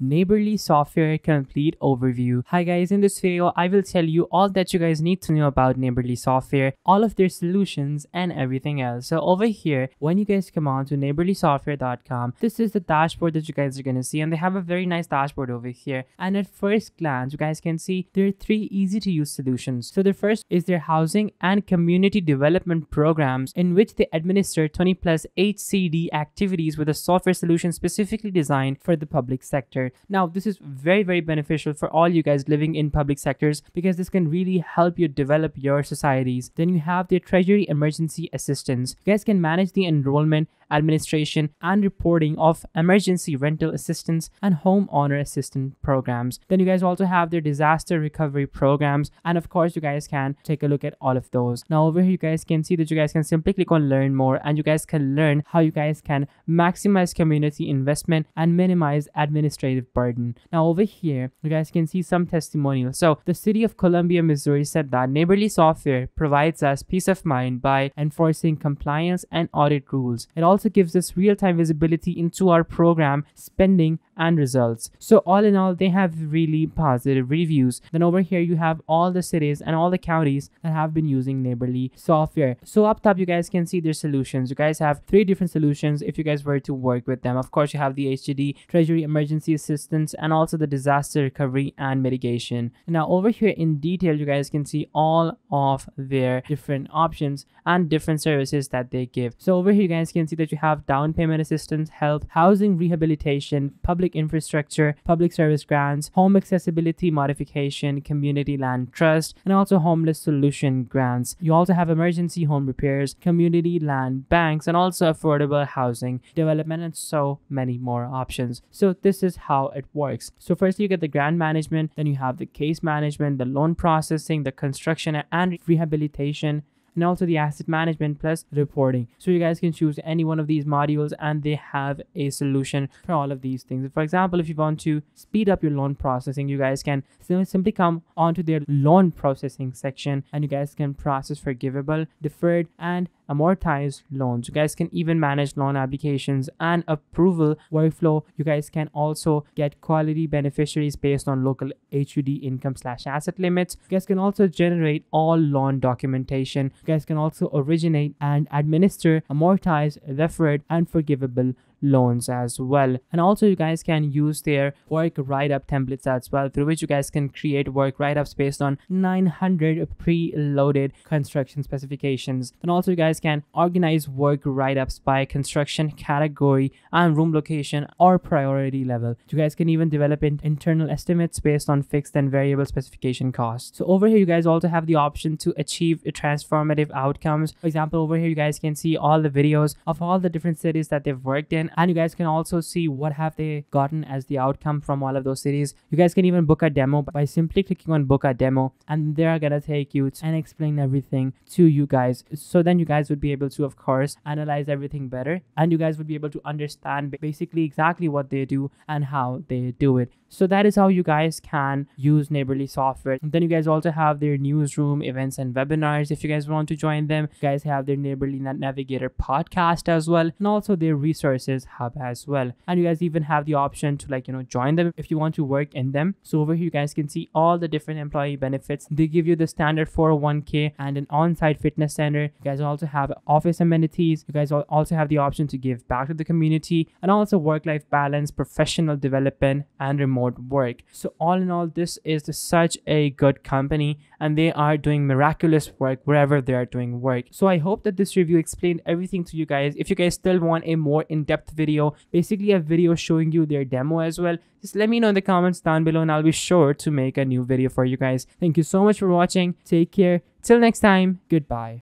Neighborly Software Complete Overview. Hi guys, in this video, I will tell you all that you guys need to know about Neighborly Software, all of their solutions and everything else. So over here, when you guys come on to neighborlysoftware.com, this is the dashboard that you guys are going to see and they have a very nice dashboard over here. And at first glance, you guys can see there are three easy to use solutions. So the first is their housing and community development programs in which they administer 20 plus HCD activities with a software solution specifically designed for the public sector. Now, this is very, very beneficial for all you guys living in public sectors because this can really help you develop your societies. Then you have the Treasury Emergency Assistance. You guys can manage the enrollment administration, and reporting of emergency rental assistance and homeowner assistance programs. Then you guys also have their disaster recovery programs, and of course, you guys can take a look at all of those. Now, over here, you guys can see that you guys can simply click on learn more, and you guys can learn how you guys can maximize community investment and minimize administrative burden. Now, over here, you guys can see some testimonials. So, the city of Columbia, Missouri said that neighborly software provides us peace of mind by enforcing compliance and audit rules. It also also gives us real-time visibility into our program spending and results. So all in all, they have really positive reviews. Then over here, you have all the cities and all the counties that have been using Neighborly software. So up top, you guys can see their solutions. You guys have three different solutions if you guys were to work with them. Of course, you have the HCD Treasury Emergency Assistance and also the Disaster Recovery and Mitigation. Now over here in detail, you guys can see all of their different options and different services that they give. So over here, you guys can see that you have down payment assistance, health, housing rehabilitation, public public infrastructure, public service grants, home accessibility modification, community land trust, and also homeless solution grants. You also have emergency home repairs, community land banks, and also affordable housing development, and so many more options. So this is how it works. So first you get the grant management, then you have the case management, the loan processing, the construction and rehabilitation, and also the asset management plus reporting. So you guys can choose any one of these modules and they have a solution for all of these things. For example, if you want to speed up your loan processing, you guys can simply come onto their loan processing section and you guys can process forgivable, deferred, and amortized loans. You guys can even manage loan applications and approval workflow. You guys can also get quality beneficiaries based on local HUD income slash asset limits. You guys can also generate all loan documentation. You guys can also originate and administer amortized, deferred, and forgivable loans as well. And also you guys can use their work write-up templates as well through which you guys can create work write-ups based on 900 pre-loaded construction specifications. And also you guys can organize work write-ups by construction category and room location or priority level. You guys can even develop in internal estimates based on fixed and variable specification costs. So over here you guys also have the option to achieve transformative outcomes. For example over here you guys can see all the videos of all the different cities that they've worked in and you guys can also see what have they gotten as the outcome from all of those cities you guys can even book a demo by simply clicking on book a demo and they're gonna take you and explain everything to you guys. So then you guys would be able to of course analyze everything better and you guys would be able to understand basically exactly what they do and how they do it. So that is how you guys can use neighborly software. And then you guys also have their newsroom events and webinars if you guys want to join them. You guys have their neighborly navigator podcast as well and also their resources hub as well. And you guys even have the option to like you know join them if you want to work in them. So over here you guys can see all the different employee benefits. They give you the standard 401k and an on-site fitness center. You guys also have office amenities. You guys also have the option to give back to the community and also work-life balance professional development and remote work. So all in all, this is such a good company and they are doing miraculous work wherever they are doing work. So I hope that this review explained everything to you guys. If you guys still want a more in-depth video, basically a video showing you their demo as well, just let me know in the comments down below and I'll be sure to make a new video for you guys. Thank you so much for watching. Take care. Till next time, goodbye.